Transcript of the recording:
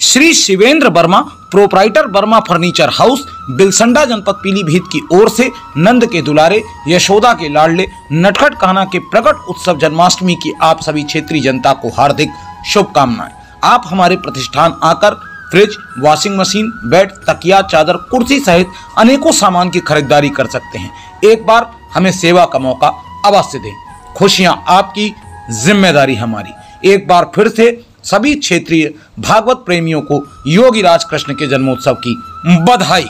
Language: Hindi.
Shri Shivendra Verma proprietor Verma furniture house Bilsanda जनपद पीलीभीत की ओर से नंद के दुलारे, यशोदा के लाडले, नटखट कान्हा के प्रकट उत्सव जन्माष्टमी की आप सभी क्षेत्रीय जनता को हार्दिक शुभकामनाएँ। आप हमारे प्रतिष्ठान आकर फ्रिज वॉशिंग मशीन बेड तकिया, चादर, कुर्सी सहित अनेकों सामान की खरीदारी कर सकते हैं। एक बार हमें सेवा का मौका अवश्य दें। खुशियाँ आपकी, ज़िम्मेदारी हमारी। एक बार फिर से सभी क्षेत्रीय भागवत प्रेमियों को योगी राज कृष्ण के जन्मोत्सव की बधाई।